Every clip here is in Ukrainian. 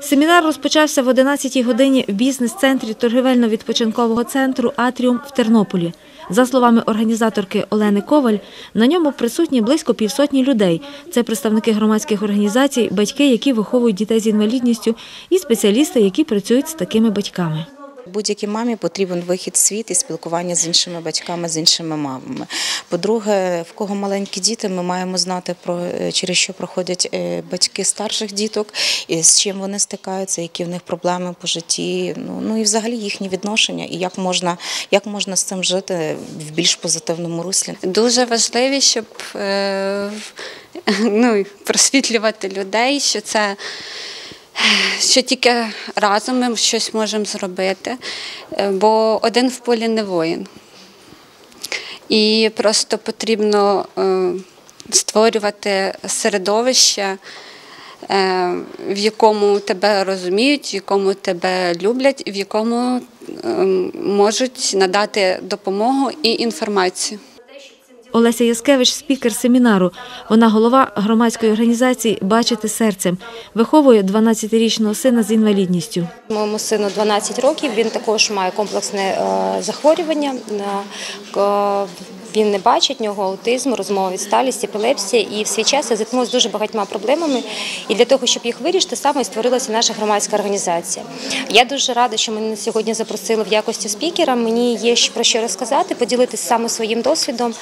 Семінар розпочався в 11-й годині в бізнес-центрі торгівельно-відпочинкового центру Атріум в Тернополі. За словами організаторки Олени Коваль, на ньому присутні близько півсотні людей. Це представники громадських організацій, батьки, які виховують дітей з інвалідністю, і спеціалісти, які працюють з такими батьками. Будь-якій мамі потрібен вихід в світ і спілкування з іншими батьками, з іншими мамами. По-друге, в кого маленькі діти, ми маємо знати про через що проходять е, батьки старших діток, і з чим вони стикаються, які в них проблеми по житті. Ну ну і взагалі їхні відношення, і як можна, як можна з цим жити в більш позитивному руслі. Дуже важливі, щоб е, ну, просвітлювати людей, що це. Що тільки разом ми щось можемо зробити, Е, бо один в полі не воїн. І просто потрібно е, створювати середовище, е, в якому тебе розуміють, в якому тебе люблять, в якому е, можуть надати допомогу і інформацію. Олеся Яскевич – спікер семінару. Вона голова громадської організації «Бачити серцем». Виховує 12-річного сина з інвалідністю. Моєму сину 12 років. Він також має комплексне е, захворювання. Е, Він не бачить нього аутизм, розмова відсталість, епілепсія. І в свій час я зіткнулася дуже багатьма проблемами. І для того, щоб їх вирішити, саме і створилася наша громадська організація. Я дуже рада, що мене сьогодні запросили в якості спікера. Мені є про що розказати, поділитися саме своїм досвідом.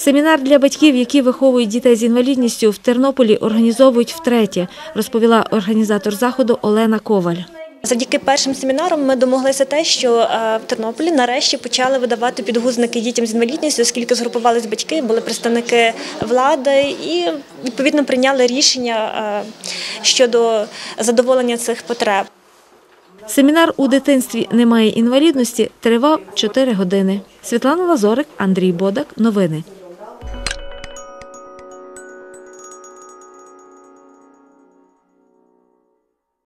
Семінар для батьків, які виховують дітей з інвалідністю, в Тернополі організовують втретє, розповіла організатор заходу Олена Коваль. Завдяки першим семінарам ми домоглися те, що е, в Тернополі нарешті почали видавати підгузники дітям з інвалідністю, оскільки згрупувались батьки, були представники влади і відповідно прийняли рішення е, щодо задоволення цих потреб. Семінар у дитинстві немає інвалідності тривав 4 години. Світлана Лазорик, Андрій Бодак. Новини.